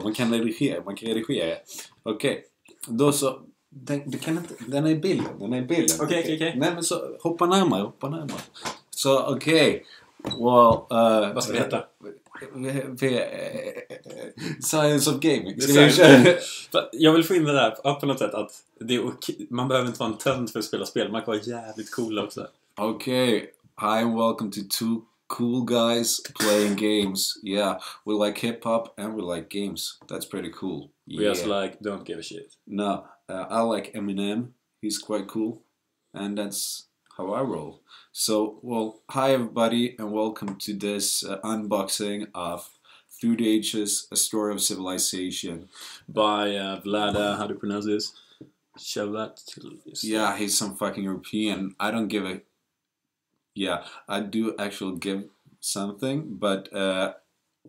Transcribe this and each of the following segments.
klippa, man kan redigera. Man kan redigera. Okej, då så. Den, du kan inte, den är i bilden. Den är i bilden. Okej, okej, okej. Nej men så, hoppa närmare, hoppa närmare. Så okej. Well, uh, Vad ska det heta? vi- vi- eh, Science of Gaming. Ska vi köra? Jag vill få in det där på något sätt att det är okej. man behöver inte vara en tönt för att spela spel. Man kan vara jävligt cool också. Okay, hi and welcome to two cool guys playing games. Yeah, we like hip hop and we like games. That's pretty cool. We Yeah. just like don't give a shit. No, uh, I like Eminem. He's quite cool, and that's how I roll. So, well, hi everybody, and welcome to this uh, unboxing of Through the Ages: A Story of Civilization. By uh, Vlaada, how do you pronounce this? Shavat. Yeah, he's some fucking European. I don't give a. Yeah, I do actually give something, but uh,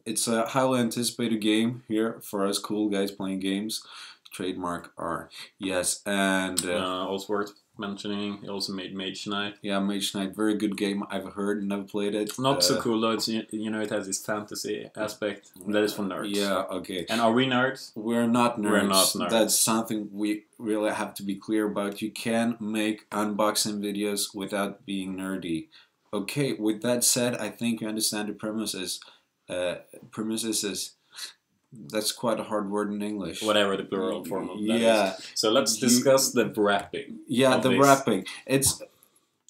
it's a highly anticipated game here for us cool guys playing games. Trademark R. Yes, and uh, Uh, mentioning, he also made Mage Knight. yeah, Mage Knight, very good game. I've heard, never played it. Not so Uh, cool though. It's, you know, it has this fantasy aspect that is for nerds. Yeah, okay. And are we nerds? We're not nerds. We're not nerds. That's something we really have to be clear about. You can make unboxing videos without being nerdy. Okay, with that said, I think you understand the premises. Uh, premises is that's quite a hard word in English. Whatever the plural form of that is. Yeah, So let's You- discuss the wrapping. yeah, the this. wrapping. It's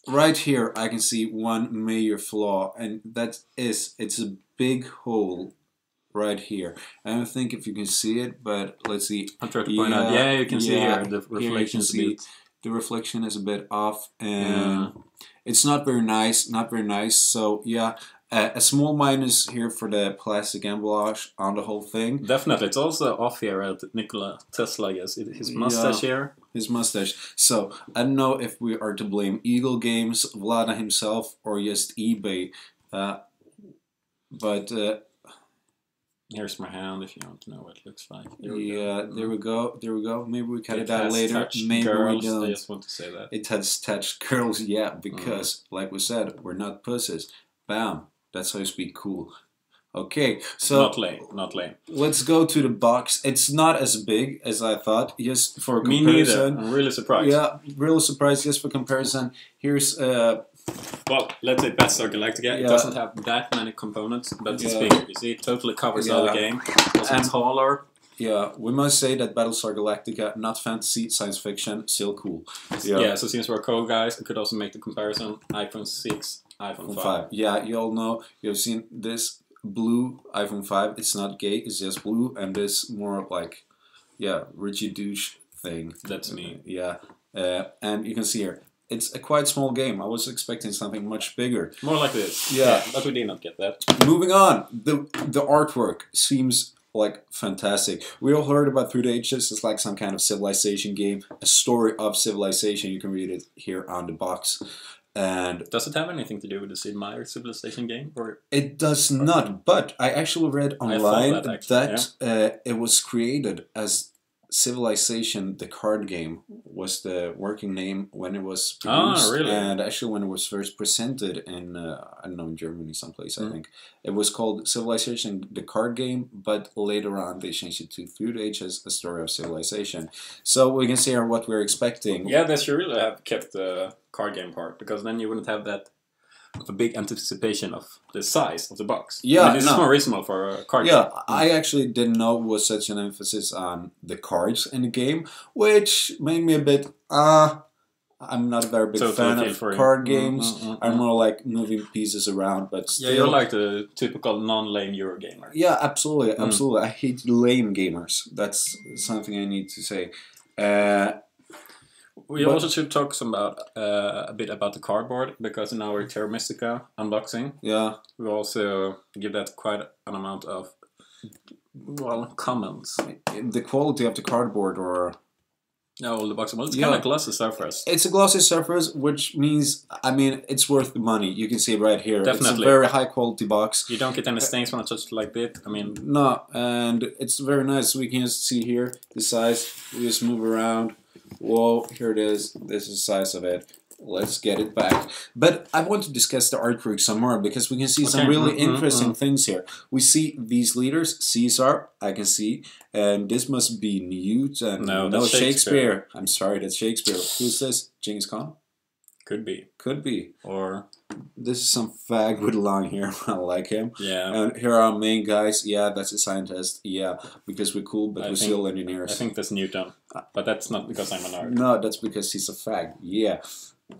right here. I can see one major flaw, and that is it's a big hole right here. I don't think if you can see it, but let's see. I'm trying to point out. Yeah, Yeah, you can see here the you reflection is a see bit. the reflection is a bit off and Yeah. it's not very nice not very nice so yeah uh, a small minus here for the plastic emballage on the whole thing Definitely, it's also off here at Nikola Tesla. Yes, his mustache here. his mustache so i don't know if we are to blame eagle games Vlaada himself or just ebay uh, but uh, Here's my hand if you want to know what it looks like. Here we go. yeah there we go there we go maybe we cut it, It out later maybe girls, we don't I just want to say that. It has touched girls, yeah, Mm. because, like we said, we're not pussies. Bam. That's how you speak cool. Okay, so not lame, not lame. let's go to the box. It's not as big as I thought. Just for Me neither. comparison. I'm really surprised. Yeah, real surprise. Just for comparison, here's uh Well, let's say Battlestar Galactica. It doesn't have that many components, but it's Yeah. bigger. You see, it totally covers all the game. Also And- taller. yeah. We must say that Battlestar Galactica, not fantasy, science fiction, still cool. Yeah. yeah so since we're cool guys, I could also make the comparison. iPhone 6, iPhone 5. Five. Yeah, you all know. You've seen this blue iPhone five. It's not gay. It's just blue, and this more like, yeah, Richie douche thing. That's me. Yeah, uh, and you can see here. It's a quite small game. I was expecting something much bigger. More like this. Yeah. But we did not get that. Moving on, the the artwork seems like fantastic. We all heard about Through the Ages. It's like some kind of civilization game, a story of civilization. You can read it here on the box, and Does it have anything to do with the Sid Meier Civilization game? Or It does not, but I actually read online that, that, actually, uh, it was created as Civilization, the card game, was the working name when it was Ah, produced. really? And actually, when it was first presented in, uh, I don't know, in Germany, someplace, I Mm. think, it was called Civilization, the card game, but later on they changed it to Through the Ages, a story of civilization. So we can see what we're expecting. yeah, they should really have kept the card game part because then you wouldn't have that a big anticipation of the size of the box. Yeah, I mean, this no. more reasonable for a card Yeah, game. I actually didn't know was such an emphasis on the cards in the game, which made me a bit uh I'm not a very big Totally fan of card Mm, games. mm, mm, I'm mm. more like moving pieces around, but Yeah, you're like the typical non-lame Euro gamer. Yeah, absolutely, Mm. absolutely. I hate lame gamers. That's something I need to say. Uh, We But- also should talk some about uh, a bit about the cardboard because in our Terra Mystica unboxing, yeah, we also give that quite an amount of well comments. the quality of the cardboard, or No, the box well, it's Yeah. kind of glossy surface. it's a glossy surface, which means I mean it's worth the money. You can see it right here. It's Definitely. a very high quality box. You don't get any stains when I touch it like that. I mean, No, and it's very nice. We can just see here the size. We just move around. Whoa, here it is. This is the size of it. let's get it back. But I want to discuss the artwork some more because we can see some really mm, mm, interesting things here. We see these leaders, Caesar, I can see, and this must be Newt and No, no Shakespeare. Shakespeare. I'm sorry, that's Shakespeare. Who's this? Genghis Khan? Could be. Could be. Or This is some fag with long hair. I like him. yeah. And here are our main guys. Yeah, that's a scientist. Yeah, because we're cool, but I we're think- still engineers. I think that's Newton. But that's not because I'm a nerd. No, that's because he's a fag. Yeah.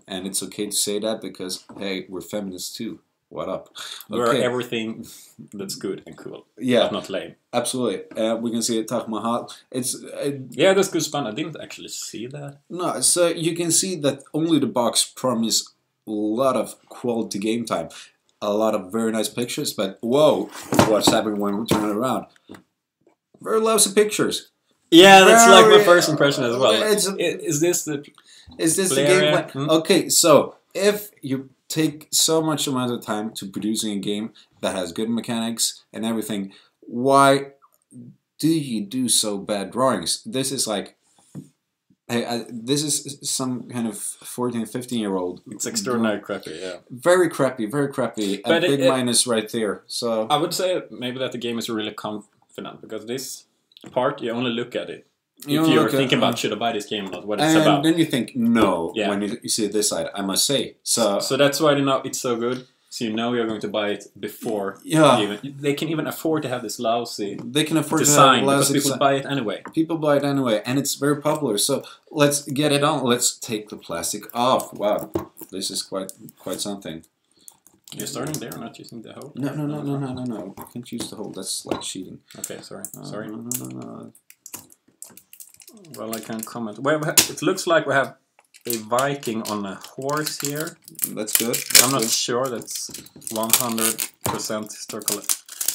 And it's okay to say that because, hey, we're feminists too. What up? We're Okay. everything that's good and cool, Yeah, but not lame. absolutely. Uh, we can see Taj Mahal. It's uh, Yeah, that's good span. I didn't actually see that. no, so you can see that only the box promise a lot of quality game time, a lot of very nice pictures. But whoa, what's happening when we turn it around? Very lousy pictures. Yeah, that's like my first impression as well. It's- Is this the Is this the game? Hmm. Okay, so if you take so much amount of time to producing a game that has good mechanics and everything, why do you do so bad drawings? This is like, hey, I, this is some kind of 14, 15 year old. It's extraordinary crappy, yeah. Very crappy, very crappy. A But it- big it- minus right there. So I would say maybe that the game is really confident because this part you only look at it. You if you're at- thinking about should I buy this game or not, what it's and about. then you think no Yeah. when you, you see this side. I must say. So So that's why know it's so good. So you know you're going to buy it before. yeah, even, they can even afford to have this lousy they can afford to design have because people buy it anyway. people buy it anyway, and it's very popular. So let's get it on. Let's take the plastic off. Wow, this is quite quite something. You're starting there, or not using the hole. No, no, no, no, no, no, no. You can't use the hole. That's like cheating. Okay, sorry, Uh, sorry. No, no, no, no. Well, I can comment. Well, it looks like we have a Viking on a horse here. That's good. That's I'm not good. sure that's 100% historical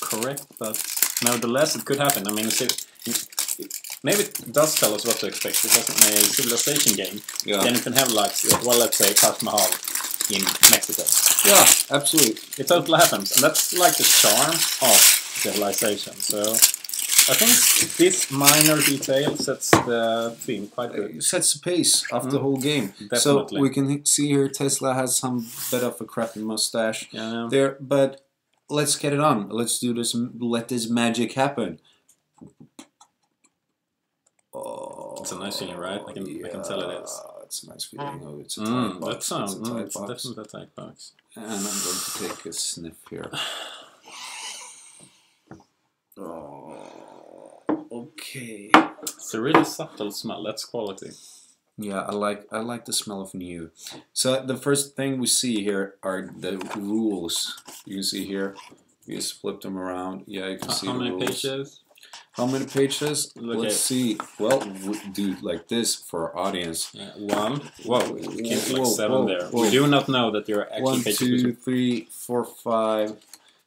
correct, but nevertheless, it could happen. I mean, maybe it does tell us what to expect because in a civilization game, Yeah. then you can have like, well, let's say Taj Mahal in Mexico. Yeah, absolutely. It totally happens, and that's like the charm of civilization. So I think this minor detail sets the theme quite good. It sets the pace of the Mm. whole game. Definitely. So we can see here Tesla has some bit of a crappy mustache Yeah. there, but let's get it on. Let's do this. Let this magic happen. Oh, It's a nice feeling, right? I can- I can tell it is. It's a nice feeling. Oh, it's a tight Mm, box. that sounds. It's a Mm, tight it's box. definitely a tight box. And I'm going to take a sniff here. Oh, okay. It's a really subtle smell. That's quality. Yeah, I like I like the smell of new. So the first thing we see here are the rules. You can see here. You just flip them around. Yeah, you can uh, see How many rules. pages? How many pages? Look Let's see. Well, we do like this for our audience. Yeah, one. Whoa, it came to like seven whoa, there. whoa. We do not know that there are actual One, pages. two, three, four, five,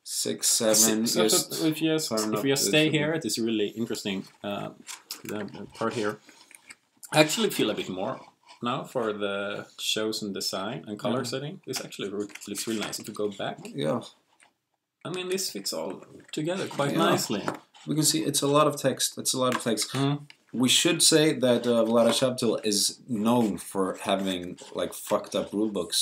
six, seven. So, so if you if this stay here, it is really interesting. Uh, the, part here. I actually feel a bit more now for the chosen design and color Mhm. setting. This actually looks really nice. If you go back, yeah, I mean, this fits all together quite Yeah. nicely. we can see it's a lot of text. It's a lot of text. Mhm. We should say that uh, Vlaada Chvátil is known for having like fucked up rule books.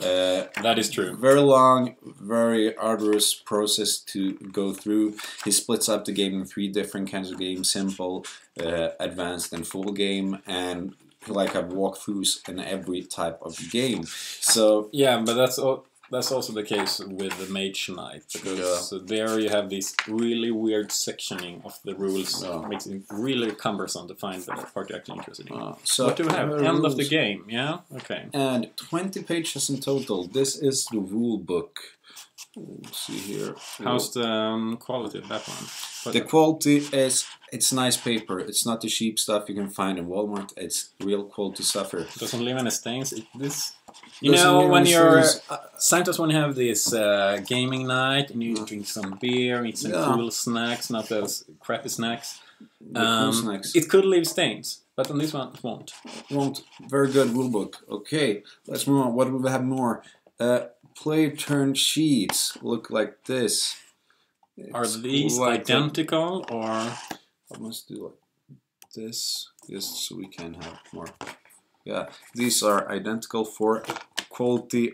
Uh, That is true. very long, very arduous process to go through. He splits up the game in three different kinds of games: simple, uh, advanced, and full game, and like have walkthroughs in every type of game. So Yeah, but that's all. That's also the case with the Mage Knight because Yeah. so there you have this really weird sectioning of the rules, Yeah. makes it really cumbersome to find the part you're actually interested in. uh, so what do we have? uh, End of the game. Yeah. Okay. and 20 pages in total. This is the rule book. Let's see here. How's the um, quality of that one? What- The quality is it's nice paper. It's not the cheap stuff you can find in Walmart. It's real quality stuff here. doesn't leave any stains. It, this, you know, when you're. Uh, sometimes when you have this uh, gaming night and you Mm. drink some beer, eat some Yeah. cool snacks, not those crappy snacks. the cool Um, snacks. it could leave stains, but on this one it won't. won't. Very good rule book. Okay, let's move on. What do we have more? Uh, play turn sheets look like this. Are It's these quite a- identical or? I must do like this, just so we can have more. Yeah, these are identical for quality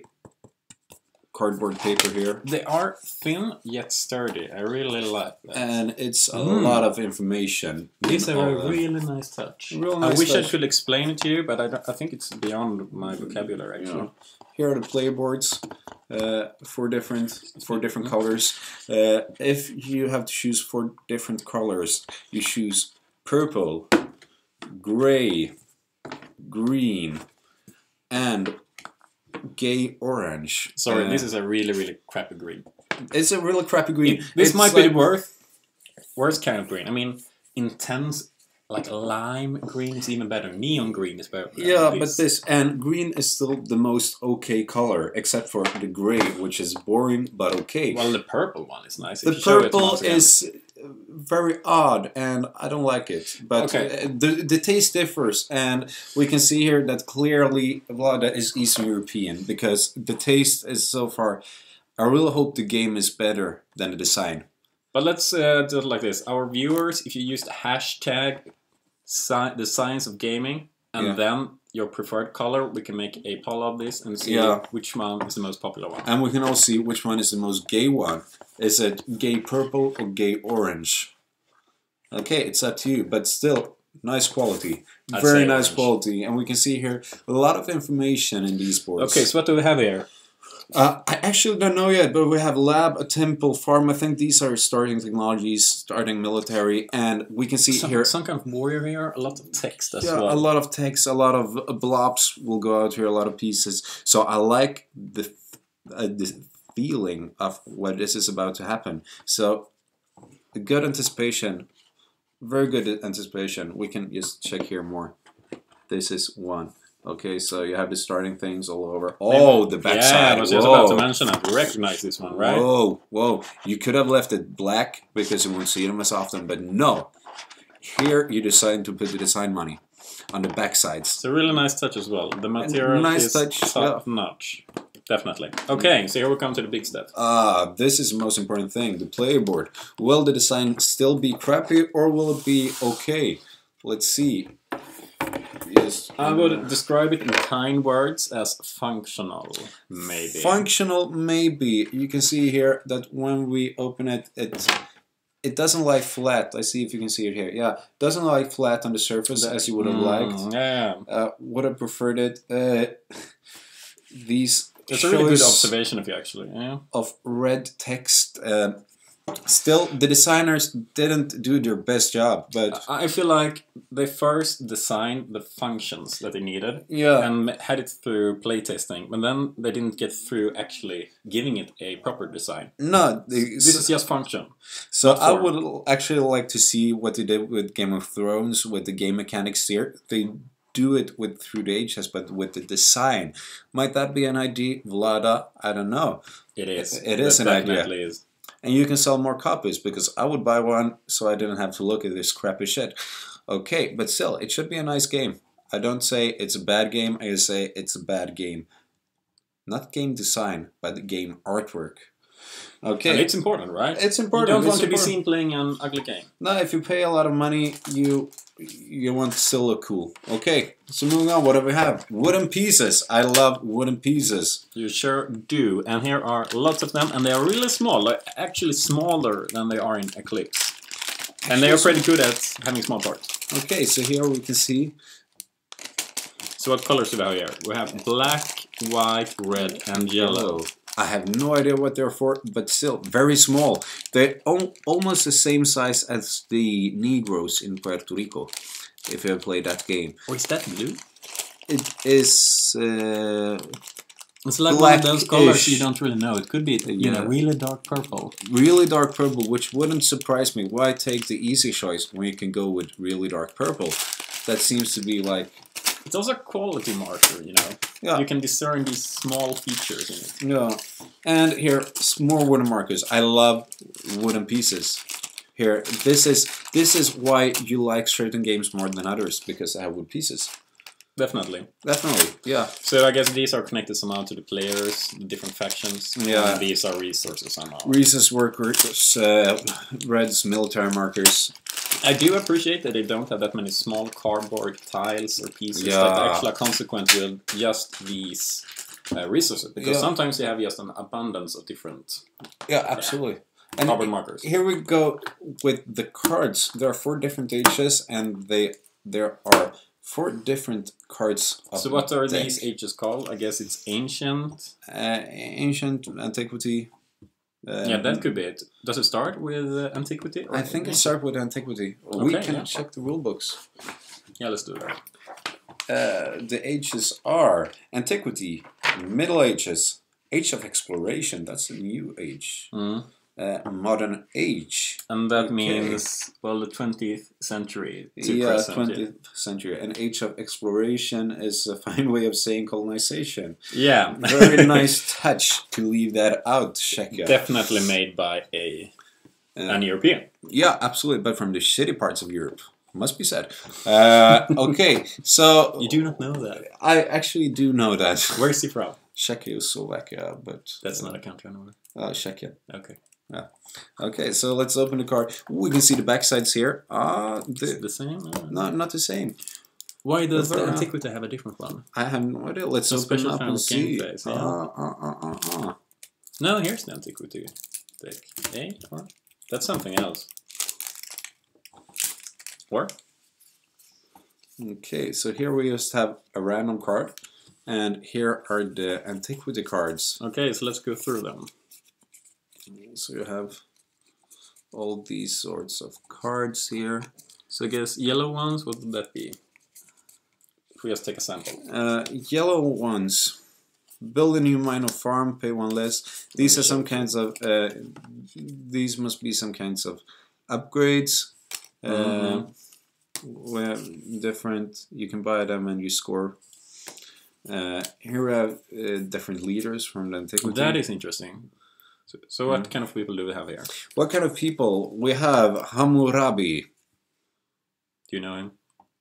cardboard paper here. They are thin yet sturdy. I really like that. And it's a Mm. lot of information. These are a really nice touch. Real I nice wish I could explain it to you, but I, don't, I think it's beyond my vocabulary actually. Here are the playboards, uh, four different for different colors. Uh, if you have to choose four different colors, you choose purple, gray, green, and gay orange. Sorry, Uh, this is a really, really crappy green. it's a really crappy green. It- this It's might be like- the worst, worst kind of green. I mean, intense, like lime green is even better. Neon green is better. Yeah, but this and green is still the most okay color, except for the gray, which is boring but okay. Well, the purple one is nice. The you show it purple is. again. Very odd, and I don't like it. But Okay. uh, the the taste differs, and we can see here that clearly Vlaada is Eastern European because the taste is so far. I really hope the game is better than the design. But let's uh, do it like this. Our viewers, if you use the hashtag sci- the science of gaming and Yeah. then your preferred color, we can make a poll of this and see Yeah. which one is the most popular one. And we can also see which one is the most gay one. Is it gay purple or gay orange? Okay, it's up to you, but still, nice quality. I'd Very nice orange. quality. And we can see here a lot of information in these boards. Okay, so what do we have here? Uh, I actually don't know yet, but we have lab, a temple, farm. I think these are starting technologies, starting military, and we can see Some, here some kind of warrior here, a lot of text as yeah, well. a lot of text, a lot of uh, blobs will go out here, a lot of pieces. So I like the uh, the feeling of what this is about to happen. So good anticipation, very good anticipation. We can just check here more. This is one. Okay, so you have the starting things all over. Oh, the backside. Yeah, I was just Whoa. about to mention that. Recognize this one, right? Whoa, whoa. You could have left it black because you won't see them as often, but no. Here you decide to put the design money on the back sides. It's a really nice touch as well. The material nice is touch, top notch. Definitely. Okay, so here we come to the big stuff. Ah, this is the most important thing, the player board. Will the design still be crappy or will it be okay? Let's see. Yes. I would describe it in kind words as functional, maybe. Functional, maybe. You can see here that when we open it, it it doesn't lie flat. I see if you can see it here. Yeah, doesn't lie flat on the surface as you would have liked. Mm, yeah, Uh, would have preferred it. Uh, these it's a really good observation of you, actually. Yeah. of red text. Uh, still, the designers didn't do their best job, but I feel like they first designed the functions that they needed yeah, and had it through playtesting, but then they didn't get through actually giving it a proper design. no. This is just function. So I would actually like to see what they did with Game of Thrones with the game mechanics here. They do it with through the ages, but with the design. Might that be an idea, Vlaada? I don't know. It is. It is an idea. is. And you can sell more copies because I would buy one so I didn't have to look at this crappy shit. Okay, but still, it should be a nice game. I don't say it's a bad game. I say it's a bad game. Not game design, but the game artwork. And Okay, it's important, right? it's You important. don't it's want to be seen playing an ugly game. No, if you pay a lot of money, you you want to still look cool. Okay, so moving on. What do we have? Wooden pieces. I love wooden pieces. You sure do. And here are lots of them, and they are really small, like actually smaller than they are in Eclipse. And they are pretty good at having small parts. Okay, so here we can see. So what colors do we have here? We have black, white, red, and yellow. I have no idea what they're for, but still very small. They're almost the same size as the Negroes in Puerto Rico. If you played that game, Oh, is that blue? it is. Uh, It's like one of those colors you don't really know. It could be, you know, Yeah. really dark purple. really dark purple, which wouldn't surprise me. Why take the easy choice when you can go with really dark purple? That seems to be like It's also a quality marker, you know. Yeah. You can discern these small features in it. yeah. And here, more wooden markers. I love wooden pieces. Here, this is this is why you like certain games more than others because I have wood pieces. Definitely. Definitely, yeah. So I guess these are connected somehow to the players, the different factions. Yeah. And these are resources somehow. Reese's workers, uh, Red's military markers. I do appreciate that they don't have that many small cardboard tiles or pieces that Yeah. actually are consequent with just these uh, resources. Because Yeah. sometimes you have just an abundance of different Yeah, absolutely. And carbon markers. here we go with the cards. There are four different ages, and they there are four different cards. Of So what are deck. these ages called? I guess it's ancient. Uh, ancient antiquity. Uh, yeah, that could be it. Does it start with uh, antiquity? or I think it starts with antiquity. we can yeah. check the rule books. Yeah, let's do that. Uh, the ages are antiquity, Middle Ages, Age of Exploration. That's a new age. Mm. Uh, modern Age. And that Okay. means, well, the 20th century to yeah, present. twentieth century. And Age of Exploration is a fine way of saying colonization. Yeah. Very nice touch to leave that out, Czechia. Definitely made by a Uh, an European. Yeah, absolutely, but from the shitty parts of Europe. Must be said. Uh, okay, so You do not know that. I actually do know that Where's he from? Czechoslovakia, but That's not a country anymore. uh, Czechia. Okay. Okay, so let's open the card. We can see the back sides here. Ah, Is it the, the same? Uh, no, not the same. Why does the Over- antiquity have a different one? I have no idea. Let's open up and see. phase, yeah. Ah, ah, ah, ah, ah. No, here's the antiquity deck. Eh? Or? That's something else. Or? Okay, so here we just have a random card, and here are the antiquity cards. Okay, so let's go through them. So you have all these sorts of cards here. So I guess yellow ones, what would that be? If we just take a sample. Uh, yellow ones. Build a new mine or farm, pay one less. These are some kinds of. Uh, these must be some kinds of upgrades. Uh, Mhm. where different. You can buy them and you score. Uh, here we have uh, different leaders from the antiquity. That is interesting. So, so what mm-hmm. kind of people do we have here? What kind of people? We have Hammurabi, Do you know him?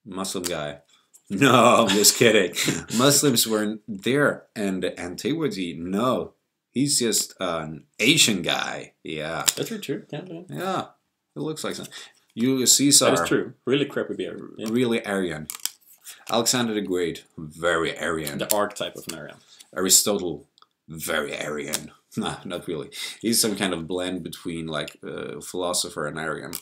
Muslim guy. No, I'm just kidding. Muslims weren't there in the antiquity. No, he's just an Asian guy. Yeah, That's true. Yeah, yeah. yeah. It looks like. Julius Caesar, That is true. Really crappy beer. Yeah. really Aryan. Alexander the Great, very Aryan. The archetype of an area. Aristotle, very Aryan. Nah, not really. He's some kind of blend between like uh, philosopher and Aryan.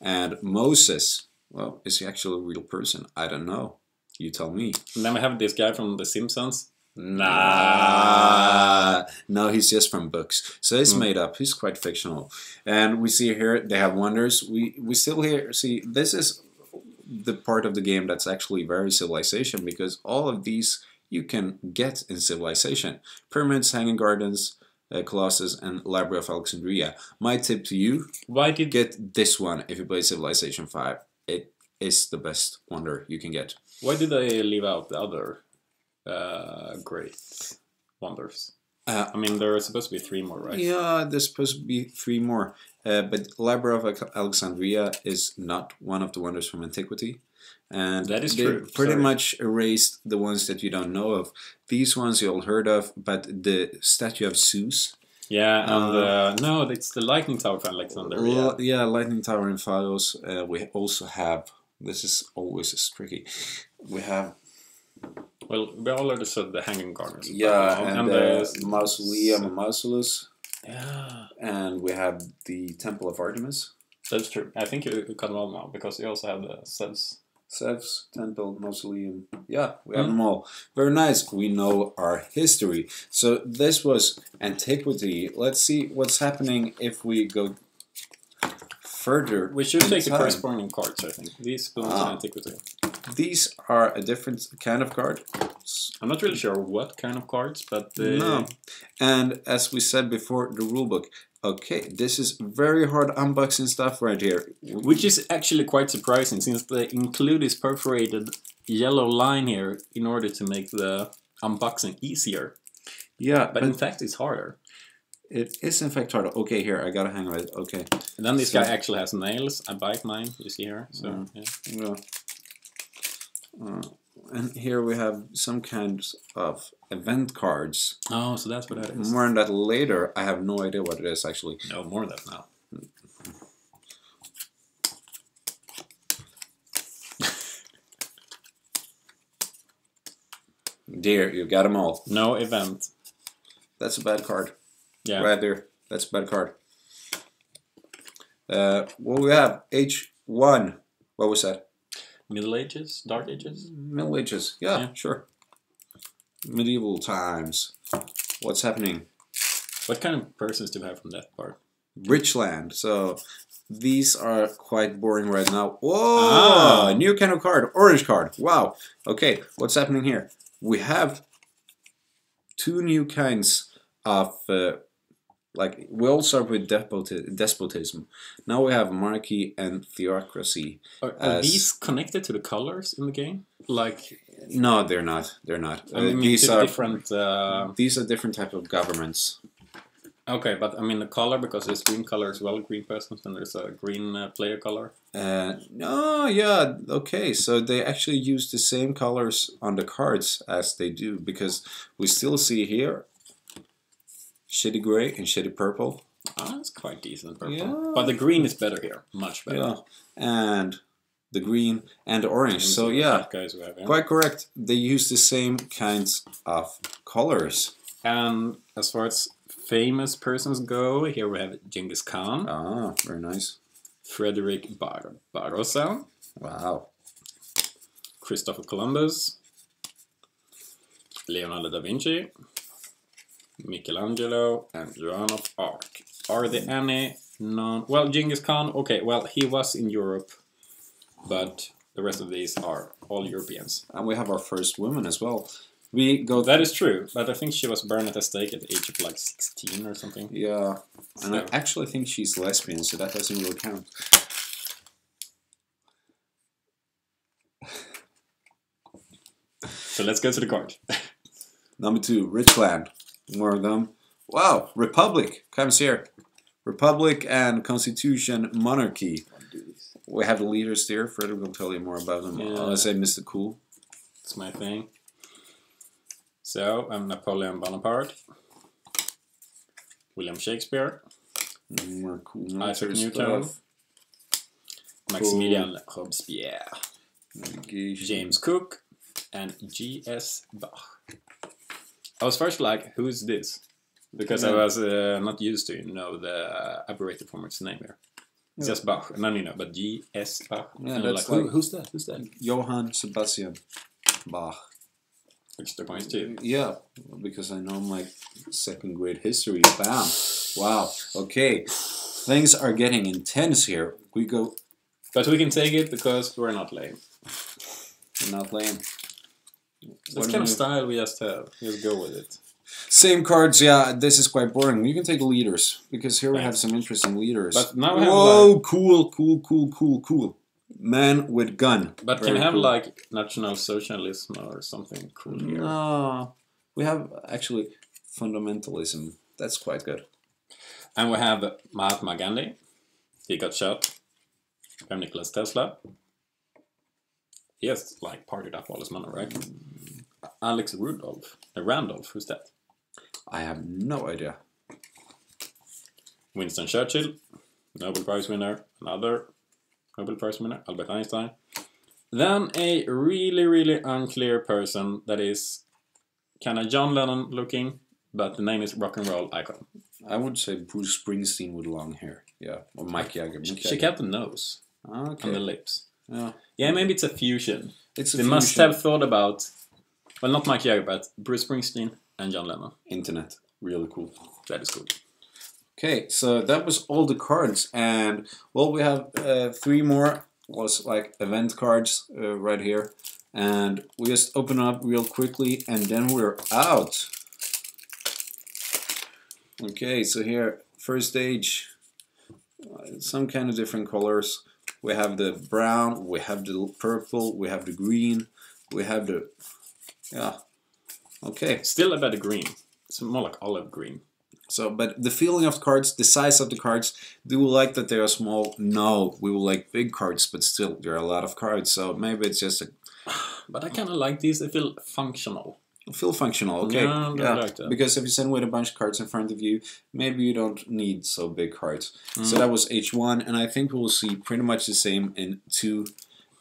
And Moses, well, is he actually a real person? I don't know. You tell me. And then we have this guy from The Simpsons. Nah. No, he's just from books. So it's Mm. made up. He's quite fictional. And we see here they have wonders. We we still here see this is the part of the game that's actually very civilization because all of these you can get in civilization. Pyramids, hanging gardens, uh, Colossus, and Library of Alexandria. My tip to you: Why did get this one if you play Civilization Five. It is the best wonder you can get. why did they leave out the other uh, great wonders? Uh, I mean, there are supposed to be three more, right? Yeah, there's supposed to be three more. Uh, but Library of Alexandria is not one of the wonders from antiquity. And That is true, pretty sorry. much erased the ones that you don't know of. These ones you all heard of, but the statue of Zeus. Yeah, and Uh, uh, no, it's the lightning tower from Alexander. Yeah. yeah, Lightning Tower in Pharos. Uh, we also have, this is always tricky. We have, Well, we already said the hanging gardens. yeah, Uh, and, the the Mausoleum of Mausolus. Yeah, And we have the Temple of Artemis. that's true. I think you you cut them all now because you also have the Zeus. Zeus, Temple, Mausoleum. Yeah, we have Mm. them all. Very nice. We know our history. So this was antiquity. Let's see what's happening if we go further. We should take the time. corresponding cards. I think these belong to Ah. antiquity. These are a different kind of card. I'm not really sure what kind of cards, but uh, No. And as we said before, the rulebook. Okay, this is very hard unboxing stuff right here. which is actually quite surprising since they include this perforated yellow line here in order to make the unboxing easier. Yeah, But but in fact, it's harder. it is in fact harder. Okay, here I gotta hang it. Okay, And then this So- guy actually has nails. I bite mine. You see here. So Mm. yeah. yeah. Uh, and here we have some kinds of event cards. Oh, so that's what that is. More on that later. I have no idea what it is actually. No, more of that now. Dear, you got them all. No event. That's a bad card. Yeah. Right there. That's a bad card. Uh, what we have? H1. What was that? Middle Ages, Dark Ages. Middle Ages. Yeah, Yeah. sure. Medieval times. What's happening? What kind of persons do we have from that part? Richland. So these are quite boring right now. Whoa! Ah. New kind of card. Orange card. Wow. Okay, what's happening here? We have two new kinds of. Uh, like we all start with despoti- despotism. Now we have monarchy and theocracy. Are, are these connected to the colors in the game? Like, No, they're not. They're not. I Uh, mean, these are different. Uh, these are different type of governments. okay, but I mean the color because there's green color as well, green persons, and there's a green uh, player color. Uh, no, yeah, okay. So they actually use the same colors on the cards as they do because we still see here shitty gray and shitty purple. Ah, that's quite decent purple. Yeah. But the green is better here, much better. Yeah, and the green and the orange. And So yeah, guys have, yeah. quite correct. They use the same kinds of colors. And as far as famous persons go, here we have Genghis Khan, Ah, very nice. Frederick Bar- Barbarossa, Wow. Christopher Columbus, Leonardo da Vinci, Michelangelo, and Joan of Arc. Are there any non? Well, Genghis Khan. Okay, well he was in Europe, but the rest of these are all Europeans. And we have our first woman as well. We go. That is true, but I think she was burned at a stake at the age of like sixteen or something. yeah, and I actually think she's lesbian, so that doesn't really count. So let's go to the card. Number two, Richland. More of them. Wow, Republic comes here. Republic and Constitution Monarchy. We have the leaders there. Frederick will tell you more about them. Yeah. Unless I missed the cool. It's my thing. So I'm Napoleon Bonaparte, William Shakespeare, More cool Isaac Newton, stuff. Maximilian Robespierre, James Cook, and G.S. Bach. I was first like, who's this? Because I was uh, not used to you know the abbreviated form of its name here. It's Yeah. just Bach, and then you know, but G.S. Bach. Yeah, that's like, who, like- who's that? Who's that? Johann Sebastian Bach. Which the points too. Yeah, because I know my second grade history. Bam. Wow. Okay. Things are getting intense here. We go But we can take it because we're not lame. we're not lame. That's kind of style we just have. Just go with it. Same cards, yeah. This is quite boring. You can take leaders because here we have some interesting leaders. But now we have Whoa, cool, cool, cool, cool, cool. Man with gun. But can Very we have cool. like National Socialism or something cool here? No, we have actually fundamentalism. That's quite good. And we have Mahatma Gandhi. He got shot. We have Nicholas Tesla. He has like partied up all his money, right? Alex Rudolph. Uh, Randolph, who's that? I have no idea. Winston Churchill, Nobel Prize winner. Another Nobel Prize winner, Albert Einstein. Then a really, really unclear person that is kind of John Lennon looking, but the name is rock and roll icon. I would say Bruce Springsteen with long hair. Yeah, or Mike Jagger. Mick She Jagger. kept the nose Okay. and the lips. Yeah. Yeah, maybe it's a fusion. It's a They must have thought about, well, not Mike Jagger, but Bruce Springsteen and John Lennon. internet. Really cool. That is cool. Okay, so that was all the cards, and well, we have uh, three more. Was like event cards uh, right here, and we just open up real quickly, and then we're out. Okay, so here first stage, uh, some kind of different colors. We have the brown, we have the purple, we have the green, we have the yeah. Okay, Still a better green. It's more like olive green. So, but the feeling of the cards, the size of the cards, do we like that they are small? No, we will like big cards, but still, there are a lot of cards. So maybe it's just a But I kind of like these. They feel functional. Feel functional, okay? Yeah, like. Because if you send with a bunch of cards in front of you, maybe you don't need so big cards. Mm. So that was H1, and I think we will see pretty much the same in 2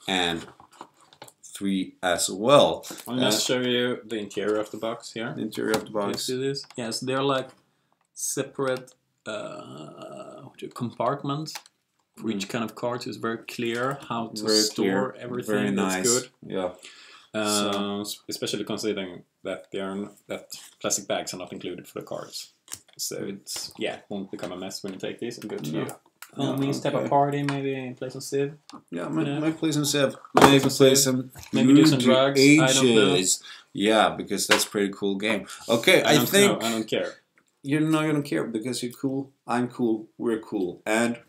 and 3 as well. I'm gonna show you the interior of the box here. The interior of the Can you box. see this? Yes, they're like separate uh, what do you- compartments for each kind of card. So it's very clear how to Mm. Very store clear, everything. Very That's good. Yeah. Uh, s- especially considering that they are that plastic bags are not included for the cards. So hmm. it's yeah, won't become a mess when you take these and go to Yeah. your homies type of okay. party, maybe play some Civ. Yeah, might, Yeah. might play some Civ. Maybe Maybe some play some Maybe do some Huge drugs, I don't know. Ages. Yeah, because that's a pretty cool game. Okay, I, I, think know, I don't care. you're not gonna care because you're cool. I'm cool. We're cool, and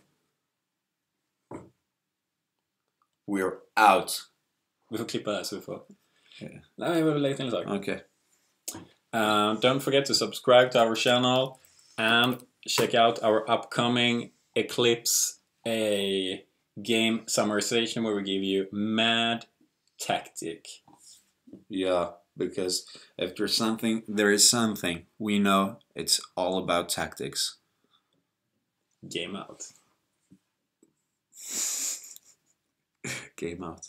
we're out. Vi får klippa det här så vi får... Ja. Nej, vi vill lägga till en sak. Okay. Uh, don't forget to subscribe to our channel and check out our upcoming Eclipse a game summarization where we give you mad tactic. Yeah, because if there's something, there is something. We know it's all about tactics. Game out. Game out.